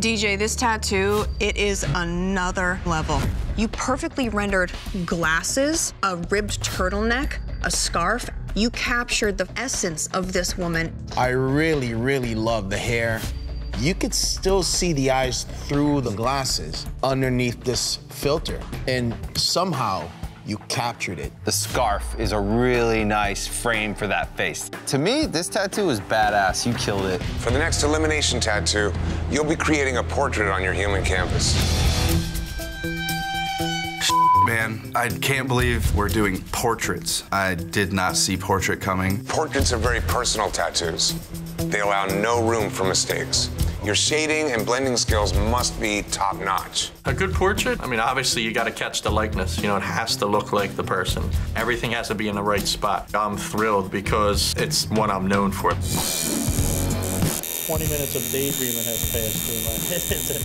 DJ, this tattoo, it is another level. You perfectly rendered glasses, a ribbed turtleneck, a scarf. You captured the essence of this woman. I really, really love the hair. You could still see the eyes through the glasses underneath this filter. And somehow you captured it. The scarf is a really nice frame for that face. To me, this tattoo is badass. You killed it. For the next elimination tattoo, you'll be creating a portrait on your human canvas. Man, I can't believe we're doing portraits. I did not see portrait coming. Portraits are very personal tattoos. They allow no room for mistakes. Your shading and blending skills must be top notch. A good portrait, I mean, obviously you gotta catch the likeness. You know, it has to look like the person. Everything has to be in the right spot. I'm thrilled because it's what I'm known for. 20 minutes of daydreaming has passed through my head.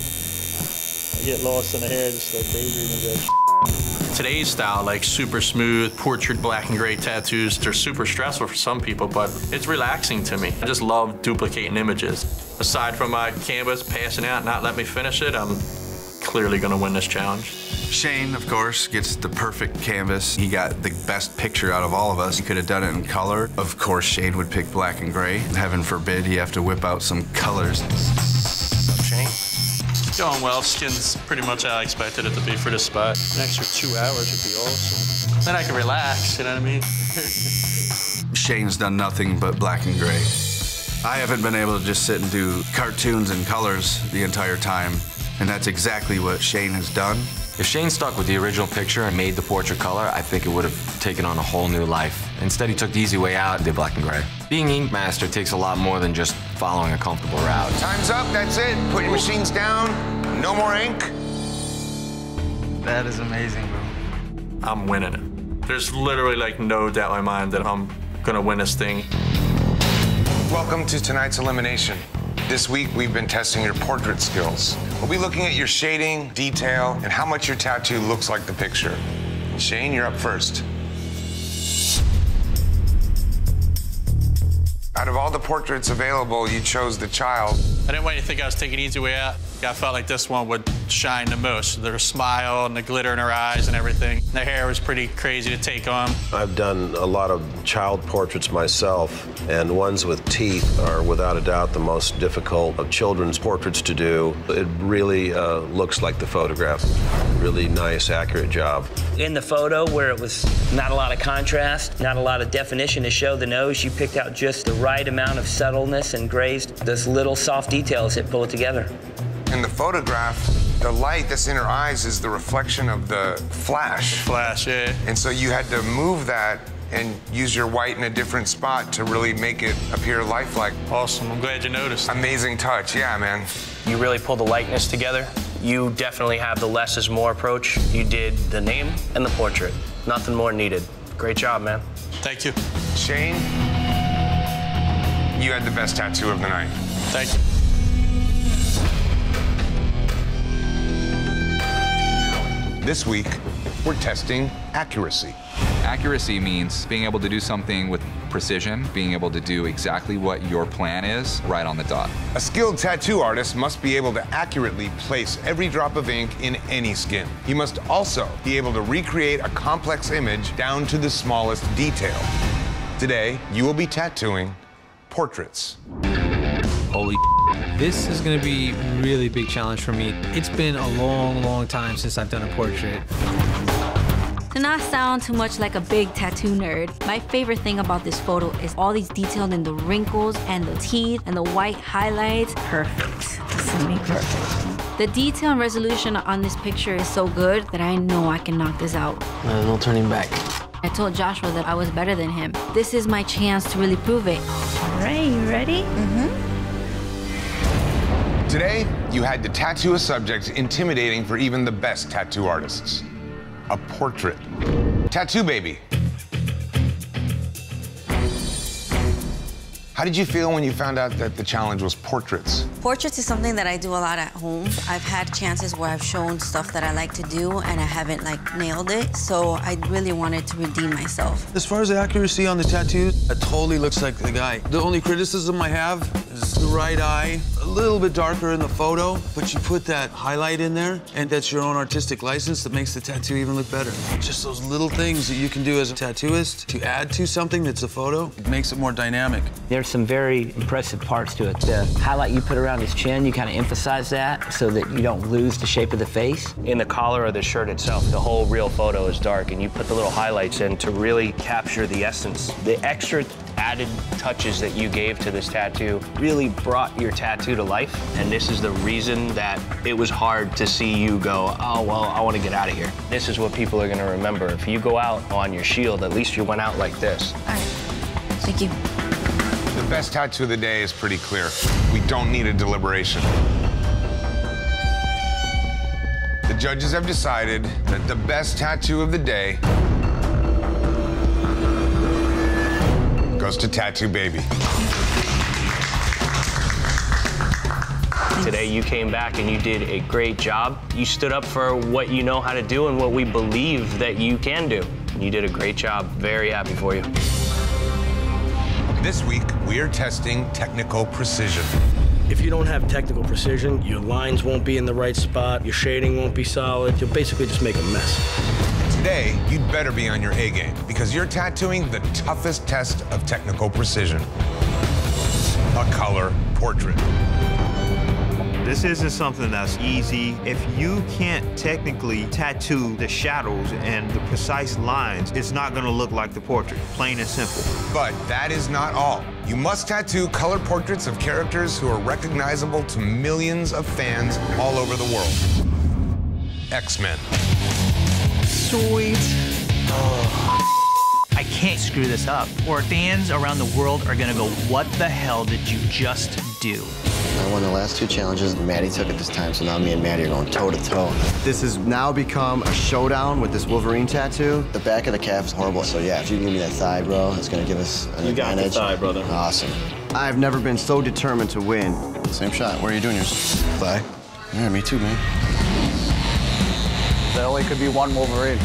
I get lost in the hair, just like daydreaming. Today's style, like super smooth, portrait black and gray tattoos, they're super stressful for some people, but it's relaxing to me. I just love duplicating images. Aside from my canvas passing out, not let me finish it, I'm clearly gonna win this challenge. Shane, of course, gets the perfect canvas. He got the best picture out of all of us. He could have done it in color. Of course, Shane would pick black and gray. Heaven forbid he have to whip out some colors. Shane? Going well. Skin's pretty much how I expected it to be for this spot. An extra two hours would be awesome. Then I can relax, you know what I mean? Shane's done nothing but black and gray. I haven't been able to just sit and do cartoons and colors the entire time, and that's exactly what Shane has done. If Shane stuck with the original picture and made the portrait color, I think it would have taken on a whole new life. Instead, he took the easy way out and did black and gray. Being Ink Master takes a lot more than just following a comfortable route. Time's up, that's it. Put your machines down. No more ink. That is amazing, bro. I'm winning it. There's literally like no doubt in my mind that I'm gonna win this thing. Welcome to tonight's elimination. This week, we've been testing your portrait skills. We'll be looking at your shading, detail, and how much your tattoo looks like the picture. Shane, you're up first. Out of all the portraits available, you chose the child. I didn't want you to think I was taking easy way out. I felt like this one would shine the most. Their smile and the glitter in her eyes and everything. The hair was pretty crazy to take on. I've done a lot of child portraits myself, and ones with teeth are without a doubt the most difficult of children's portraits to do. It really uh, looks like the photograph. Really nice, accurate job. In the photo where it was not a lot of contrast, not a lot of definition to show the nose, you picked out just the right amount of subtleness and grace, those little soft details that pull it together. In the photograph, the light that's in her eyes is the reflection of the flash. Flash, yeah. And so you had to move that and use your white in a different spot to really make it appear lifelike. Awesome. I'm glad you noticed. Amazing touch. Yeah, man. You really pull the likeness together. You definitely have the less is more approach. You did the name and the portrait. Nothing more needed. Great job, man. Thank you. Shane, you had the best tattoo of the night. Thank you. This week, we're testing accuracy. Accuracy means being able to do something with precision, being able to do exactly what your plan is right on the dot. A skilled tattoo artist must be able to accurately place every drop of ink in any skin. He must also be able to recreate a complex image down to the smallest detail. Today, you will be tattooing portraits. Holy This is gonna be a really big challenge for me. It's been a long, long time since I've done a portrait. To not sound too much like a big tattoo nerd, my favorite thing about this photo is all these details in the wrinkles and the teeth and the white highlights. Perfect. Perfect. The detail and resolution on this picture is so good that I know I can knock this out. There's no turning back. I told Joshua that I was better than him. This is my chance to really prove it. All right, you ready? Mm-hmm. Today, you had to tattoo a subject intimidating for even the best tattoo artists. A portrait. Tattoo baby. How did you feel when you found out that the challenge was portraits? Portraits is something that I do a lot at home. I've had chances where I've shown stuff that I like to do and I haven't like nailed it, so I really wanted to redeem myself. As far as the accuracy on the tattoo, it totally looks like the guy. The only criticism I have is the right eye, a little bit darker in the photo, but you put that highlight in there, and that's your own artistic license that makes the tattoo even look better. Just those little things that you can do as a tattooist to add to something that's a photo, it makes it more dynamic. There's some very impressive parts to it. The highlight you put around his chin, you kind of emphasize that so that you don't lose the shape of the face. In the collar of the shirt itself, the whole real photo is dark, and you put the little highlights in to really capture the essence. The extra added touches that you gave to this tattoo really brought your tattoo to life, and this is the reason that it was hard to see you go, oh, well, I want to get out of here. This is what people are going to remember. If you go out on your shield, at least you went out like this. All right. Thank you. The best tattoo of the day is pretty clear. We don't need a deliberation. The judges have decided that the best tattoo of the day goes to Tattoo Baby. Today you came back and you did a great job. You stood up for what you know how to do and what we believe that you can do. You did a great job. Very happy for you. This week, we are testing technical precision. If you don't have technical precision, your lines won't be in the right spot, your shading won't be solid, you'll basically just make a mess. Today, you'd better be on your A game because you're tattooing the toughest test of technical precision a color portrait. This isn't something that's easy. If you can't technically tattoo the shadows and the precise lines, it's not gonna look like the portrait, plain and simple. But that is not all. You must tattoo color portraits of characters who are recognizable to millions of fans all over the world. X-Men. Sweet. I can't screw this up, or fans around the world are gonna go, what the hell did you just do? I won the last two challenges. Maddie took it this time, so now me and Maddie are going toe to toe. This has now become a showdown with this Wolverine tattoo. The back of the calf is horrible, so yeah, if you give me that thigh, bro, it's gonna give us an You got the advantage. thigh, brother. Awesome. I've never been so determined to win. Same shot. Where are you doing yours? Thigh. Yeah, me too, man. There only could be one Wolverine.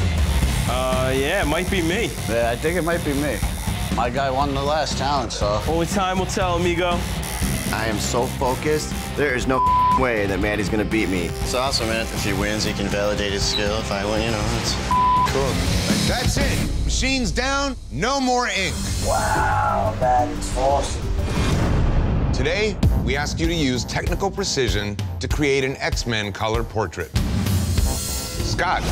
Uh, yeah, it might be me. Yeah, I think it might be me. My guy won the last challenge, so. Only time will tell, amigo. I am so focused. There is no way that Maddie's gonna beat me. It's awesome, man. If he wins, he can validate his skill. If I win, you know, it's cool. That's it. Machines down, no more ink. Wow, that is awesome. Today, we ask you to use technical precision to create an X-Men color portrait. Scott,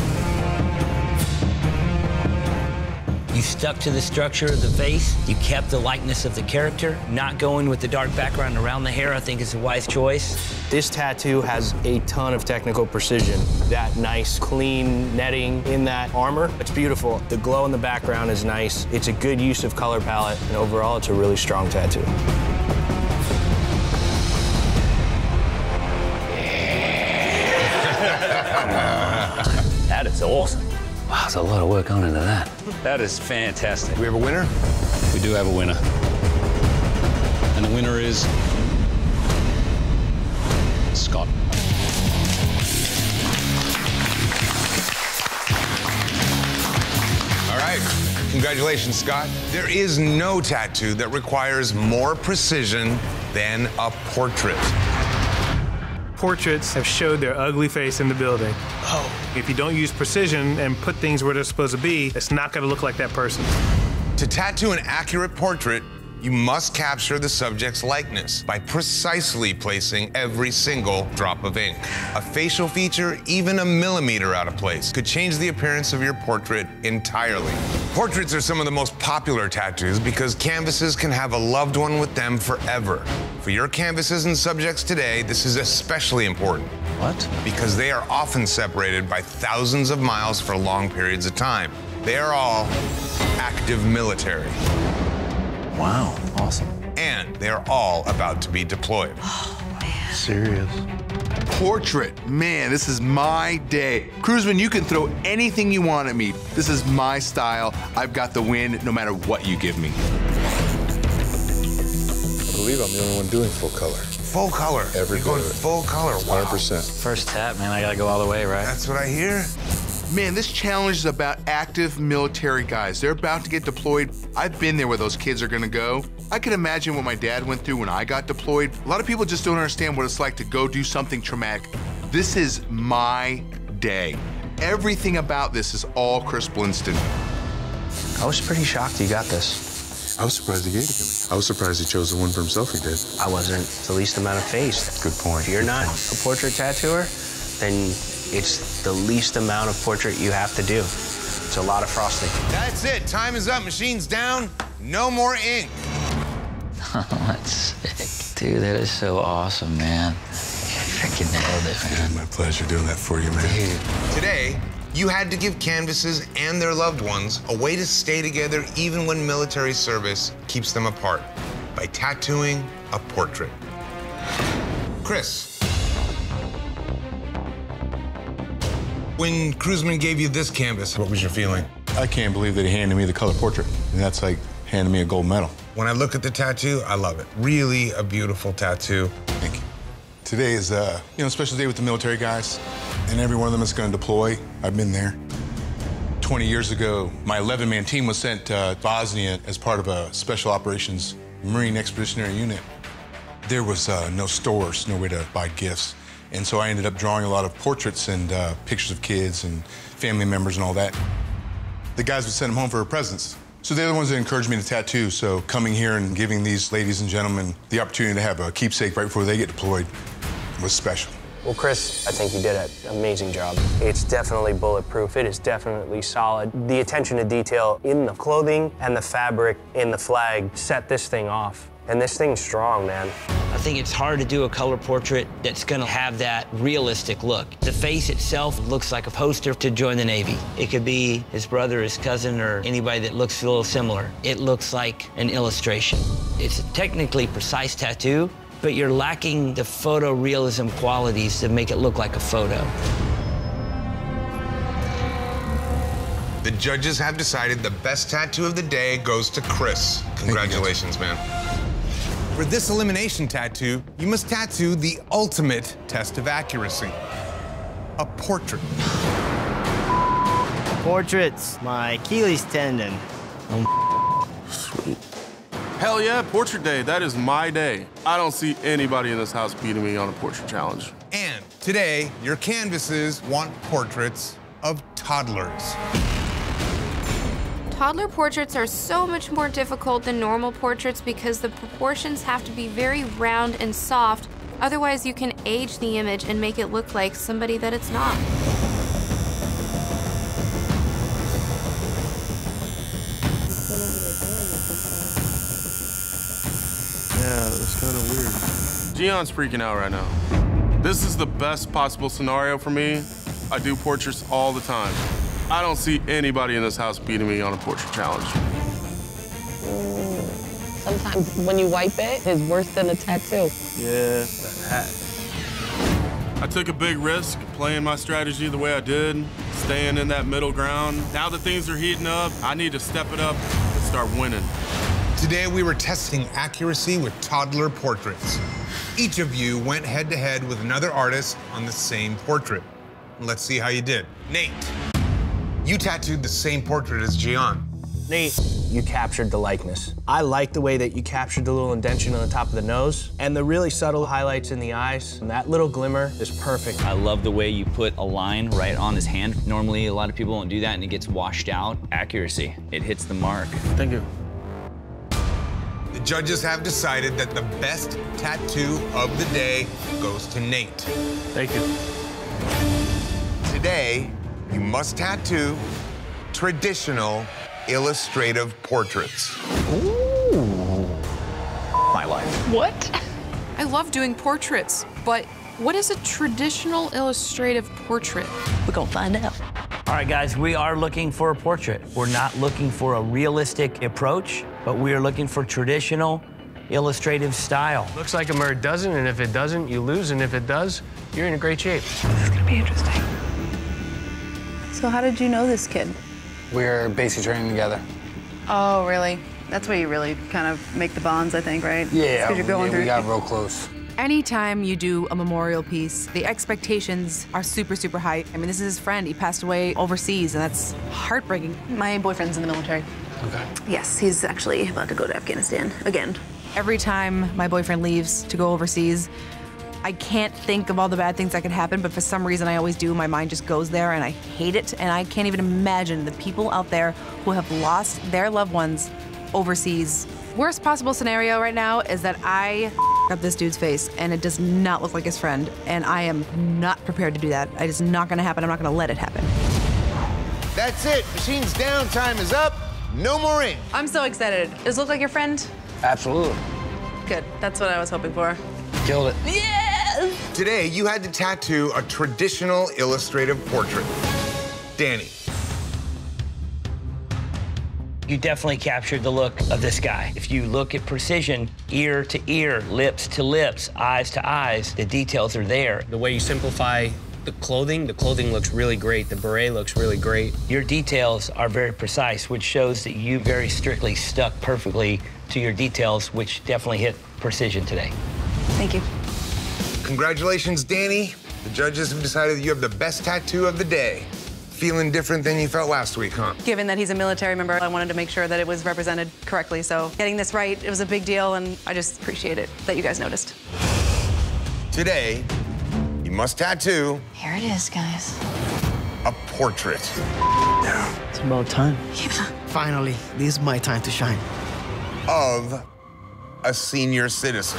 You stuck to the structure of the face. You kept the likeness of the character. Not going with the dark background around the hair, I think is a wise choice. This tattoo has a ton of technical precision. That nice, clean netting in that armor, it's beautiful. The glow in the background is nice. It's a good use of color palette, and overall, it's a really strong tattoo. That is awesome. Wow, there's a lot of work gone into that. That is fantastic. We have a winner? We do have a winner. And the winner is Scott. All right. Congratulations, Scott. There is no tattoo that requires more precision than a portrait. Portraits have showed their ugly face in the building. Oh. If you don't use precision and put things where they're supposed to be, it's not going to look like that person. To tattoo an accurate portrait, you must capture the subject's likeness by precisely placing every single drop of ink. A facial feature, even a millimeter out of place, could change the appearance of your portrait entirely. Portraits are some of the most popular tattoos because canvases can have a loved one with them forever. For your canvases and subjects today, this is especially important. What? Because they are often separated by thousands of miles for long periods of time. They are all active military. Wow, awesome. And they're all about to be deployed. Oh, man. Serious. Portrait. Man, this is my day. Cruzman, you can throw anything you want at me. This is my style. I've got the win no matter what you give me. I believe I'm the only one doing full color. Full color. Every You're going full color. Wow. 100%. First tap, man, I gotta go all the way, right? That's what I hear. Man, this challenge is about active military guys. They're about to get deployed. I've been there where those kids are gonna go. I can imagine what my dad went through when I got deployed. A lot of people just don't understand what it's like to go do something traumatic. This is my day. Everything about this is all Chris Blinston. I was pretty shocked you got this. I was surprised he gave it to me. I was surprised he chose the one for himself he did. I wasn't the least amount of face. Good point. If you're not a portrait tattooer, then it's the least amount of portrait you have to do. It's a lot of frosting. That's it. Time is up. Machine's down. No more ink. That's sick. Dude, that is so awesome, man. You freaking nailed it, man. My pleasure doing that for you, man. Today, you had to give canvases and their loved ones a way to stay together even when military service keeps them apart by tattooing a portrait. Chris. When Cruzman gave you this canvas, what was your feeling? I can't believe that he handed me the color portrait. And that's like handing me a gold medal. When I look at the tattoo, I love it. Really a beautiful tattoo. Thank you. Today is, uh, you know, a special day with the military guys, and every one of them is going to deploy. I've been there. 20 years ago, my 11-man team was sent to Bosnia as part of a special operations Marine Expeditionary Unit. There was uh, no stores, no way to buy gifts, and so I ended up drawing a lot of portraits and uh, pictures of kids and family members and all that. The guys would send them home for presents. So they're the ones that encouraged me to tattoo. So coming here and giving these ladies and gentlemen the opportunity to have a keepsake right before they get deployed was special. Well, Chris, I think you did an amazing job. It's definitely bulletproof. It is definitely solid. The attention to detail in the clothing and the fabric in the flag set this thing off. And this thing's strong, man. I think it's hard to do a color portrait that's gonna have that realistic look. The face itself looks like a poster to join the Navy. It could be his brother, his cousin, or anybody that looks a little similar. It looks like an illustration. It's a technically precise tattoo, but you're lacking the photorealism qualities to make it look like a photo. The judges have decided the best tattoo of the day goes to Chris. Congratulations, man. For this elimination tattoo, you must tattoo the ultimate test of accuracy a portrait. Portraits, my Achilles tendon. Oh, sweet. Hell yeah, portrait day. That is my day. I don't see anybody in this house beating me on a portrait challenge. And today, your canvases want portraits of toddlers. Toddler portraits are so much more difficult than normal portraits because the proportions have to be very round and soft. Otherwise, you can age the image and make it look like somebody that it's not. Yeah, that's kind of weird. Gian's freaking out right now. This is the best possible scenario for me. I do portraits all the time. I don't see anybody in this house beating me on a portrait challenge. Sometimes when you wipe it, it's worse than a tattoo. Yeah, that hat. I took a big risk playing my strategy the way I did, staying in that middle ground. Now that things are heating up, I need to step it up and start winning. Today, we were testing accuracy with toddler portraits. Each of you went head to head with another artist on the same portrait. Let's see how you did. Nate, you tattooed the same portrait as Gian. Nate, you captured the likeness. I like the way that you captured the little indentation on the top of the nose and the really subtle highlights in the eyes. And that little glimmer is perfect. I love the way you put a line right on his hand. Normally, a lot of people don't do that and it gets washed out. Accuracy, it hits the mark. Thank you. The judges have decided that the best tattoo of the day goes to Nate. Thank you. Today, you must tattoo traditional illustrative portraits. Ooh. My life. What? I love doing portraits, but what is a traditional illustrative portrait? We're gonna find out. All right, guys, we are looking for a portrait. We're not looking for a realistic approach, but we are looking for traditional illustrative style. Looks like a murder doesn't, and if it doesn't, you lose, and if it does, you're in a great shape. This is gonna be interesting. So how did you know this kid? We're basic training together. Oh, really? That's where you really kind of make the bonds, I think, right? Yeah, Because you're going yeah, through. we got real close. Anytime you do a memorial piece, the expectations are super, super high. I mean, this is his friend. He passed away overseas, and that's heartbreaking. My boyfriend's in the military. Okay. Yes, he's actually about to go to Afghanistan again. Every time my boyfriend leaves to go overseas, I can't think of all the bad things that could happen, but for some reason I always do. My mind just goes there and I hate it. And I can't even imagine the people out there who have lost their loved ones overseas. Worst possible scenario right now is that I up this dude's face and it does not look like his friend. And I am not prepared to do that. It is not gonna happen. I'm not gonna let it happen. That's it. Machine's downtime is up. No more ink. I'm so excited. Does it look like your friend? Absolutely. Good. That's what I was hoping for. Killed it. Yes! Today, you had to tattoo a traditional illustrative portrait. Danny. You definitely captured the look of this guy. If you look at precision, ear to ear, lips to lips, eyes to eyes, the details are there. The way you simplify the clothing, the clothing looks really great. The beret looks really great. Your details are very precise, which shows that you very strictly stuck perfectly to your details, which definitely hit precision today. Thank you. Congratulations, Danny. The judges have decided that you have the best tattoo of the day. Feeling different than you felt last week, huh? Given that he's a military member, I wanted to make sure that it was represented correctly. So getting this right, it was a big deal, and I just appreciate it that you guys noticed. Today, you must tattoo Here it is, guys. a portrait. It's about time. Finally, this is my time to shine. Of a senior citizen.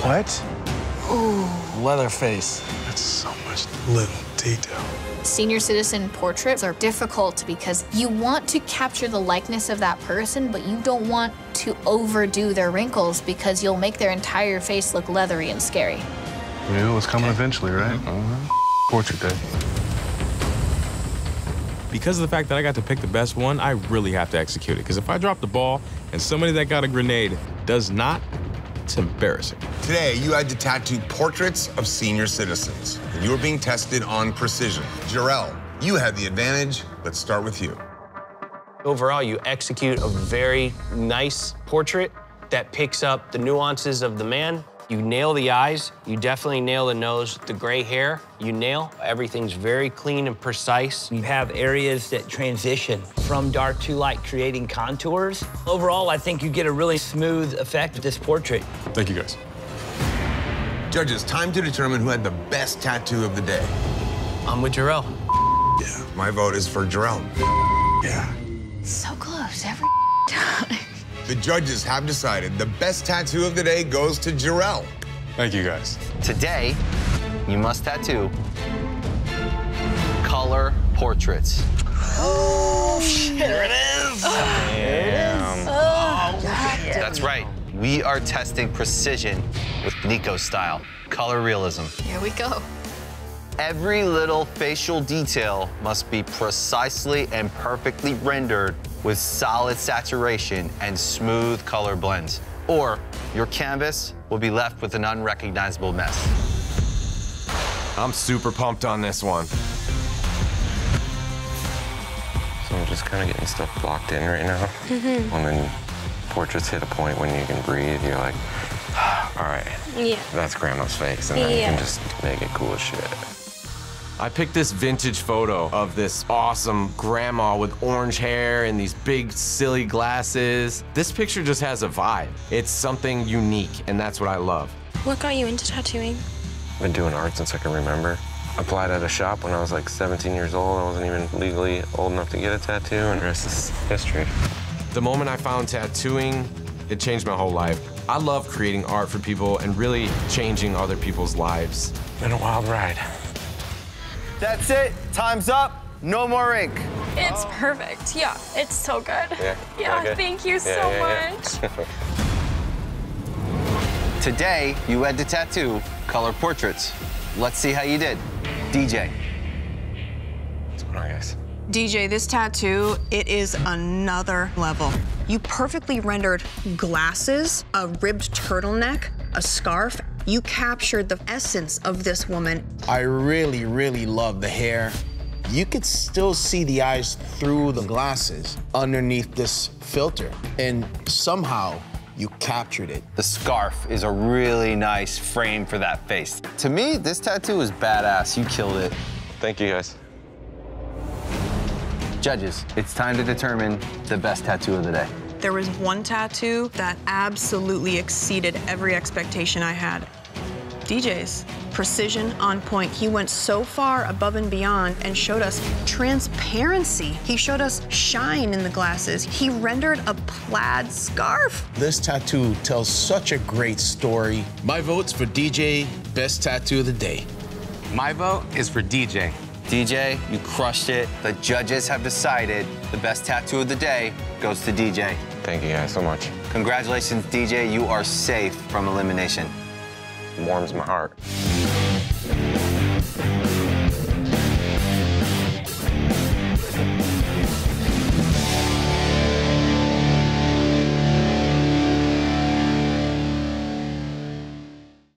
What? Ooh. Leatherface. That's so much little detail. Senior citizen portraits are difficult because you want to capture the likeness of that person, but you don't want to overdo their wrinkles because you'll make their entire face look leathery and scary. You knew it was coming eventually, right? Mm-hmm. Mm-hmm. Portrait day. Because of the fact that I got to pick the best one, I really have to execute it. Because if I drop the ball and somebody that got a grenade does not, it's embarrassing. Today, you had to tattoo portraits of senior citizens. And you were being tested on precision. Jarrell, you had the advantage. Let's start with you. Overall, you execute a very nice portrait that picks up the nuances of the man. You nail the eyes, you definitely nail the nose, the gray hair, you nail. Everything's very clean and precise. You have areas that transition from dark to light, creating contours. Overall, I think you get a really smooth effect with this portrait. Thank you, guys. Judges, time to determine who had the best tattoo of the day. I'm with Jarrell. Yeah. My vote is for Jarrell. Yeah. So close every time. The judges have decided the best tattoo of the day goes to Jarrell. Thank you, guys. Today, you must tattoo color portraits. Oh, shit. There oh, it is. Damn. Oh, That's right. We are testing precision with Nikko style, color realism. Here we go. Every little facial detail must be precisely and perfectly rendered with solid saturation and smooth color blends, or your canvas will be left with an unrecognizable mess. I'm super pumped on this one. So I'm just kind of getting stuff blocked in right now. Mm-hmm. When then portraits hit a point when you can breathe, you're like, all right, Yeah. that's grandma's face, and then you can just make it cool as shit. I picked this vintage photo of this awesome grandma with orange hair and these big silly glasses. This picture just has a vibe. It's something unique, and that's what I love. What got you into tattooing? I've been doing art since I can remember. Applied at a shop when I was like 17 years old. I wasn't even legally old enough to get a tattoo, and the rest is history. The moment I found tattooing, it changed my whole life. I love creating art for people and really changing other people's lives. Been a wild ride. That's it. Time's up. No more ink. It's perfect. Yeah, it's so good. Yeah, Yeah, okay. thank you Yeah, so yeah, much. Today, you had to tattoo color portraits. Let's see how you did. DJ. What's going on, guys? DJ, this tattoo, it is another level. You perfectly rendered glasses, a ribbed turtleneck, a scarf. You captured the essence of this woman. I really, really love the hair. You could still see the eyes through the glasses underneath this filter. And somehow You captured it. The scarf is a really nice frame for that face. To me, this tattoo is badass. You killed it. Thank you, guys. Judges, it's time to determine the best tattoo of the day. There was one tattoo that absolutely exceeded every expectation I had. DJ's precision on point. He went so far above and beyond and showed us transparency. He showed us shine in the glasses. He rendered a plaid scarf. This tattoo tells such a great story. My vote's for DJ, best tattoo of the day. My vote is for DJ. DJ, you crushed it. The judges have decided the best tattoo of the day goes to DJ. Thank you guys so much. Congratulations, DJ. You are safe from elimination. Warms my heart.